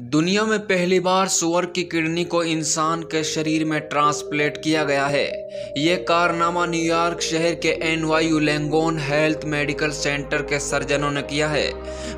दुनिया में पहली बार सुअर की किडनी को इंसान के शरीर में ट्रांसप्लेट किया गया है। ये कारनामा न्यूयॉर्क शहर के N Y Langone health medical center के सर्जनों ने किया है।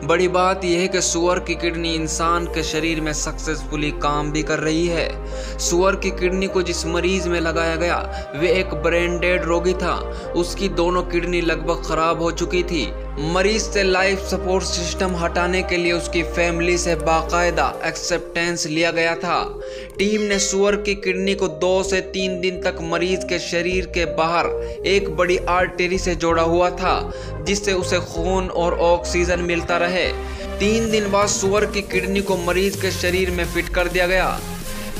बड़ी बात यह है कि सुअर की किडनी इंसान के शरीर में सक्सेसफुली काम भी कर रही है। सुअर की किडनी को जिस मरीज़ में लगाया गया, वे एक ब्रेन डेड रोगी था। उसकी दोनों किडनी लगभग खराब हो चुकी थी। मरीज़ से लाइफ सपोर्ट सिस्टम हटाने के लिए उसकी फैमिली से बाकायदा एक्सेप्टेंस लिया गया था। टीम ने सुअर की किडनी को दो से तीन दिन तक मरीज़ के शरीर के बाहर एक बड़ी आर्टरी से जोड़ा हुआ था, जिससे उसे खून और ऑक्सीजन मिलता रहे। तीन दिन बाद सुअर की किडनी को मरीज़ के शरीर में फिट कर दिया गया।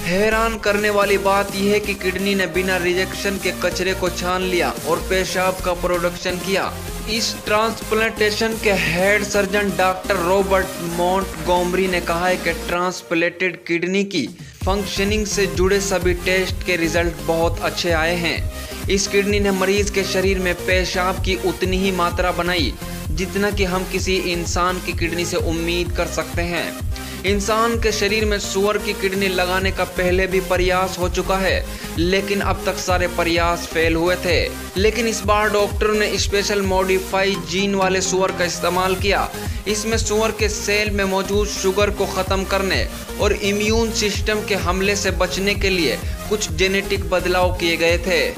हैरान करने वाली बात यह है कि किडनी ने बिना रिजेक्शन के कचरे को छान लिया और पेशाब का प्रोडक्शन किया। इस ट्रांसप्लांटेशन के head surgeon doctor Robert Mont Montgomery ने कहा है कि ट्रांसप्लेटेड किडनी की फंक्शनिंग से जुड़े सभी टेस्ट के रिज़ल्ट बहुत अच्छे आए हैं। इस किडनी ने मरीज़ के शरीर में पेशाब की उतनी ही मात्रा बनाई, जितना कि हम किसी इंसान की किडनी से उम्मीद कर सकते हैं। इंसान के शरीर में सुअर की किडनी लगाने का पहले भी प्रयास हो चुका है, लेकिन अब तक सारे प्रयास फेल हुए थे। लेकिन इस बार डॉक्टरों ने स्पेशल मॉडिफाई जीन वाले सुअर का इस्तेमाल किया। इसमें सुअर के सेल में मौजूद शुगर को ख़त्म करने और इम्यून सिस्टम के हमले से बचने के लिए कुछ जेनेटिक बदलाव किए गए थे।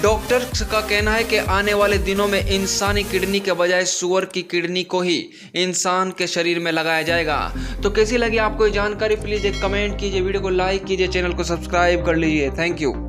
डॉक्टर्स का कहना है कि आने वाले दिनों में इंसानी किडनी के बजाय सुअर की किडनी को ही इंसान के शरीर में लगाया जाएगा। तो कैसी लगी आपको ये जानकारी? प्लीज़ एक कमेंट कीजिए, वीडियो को लाइक कीजिए, चैनल को सब्सक्राइब कर लीजिए। Thank you.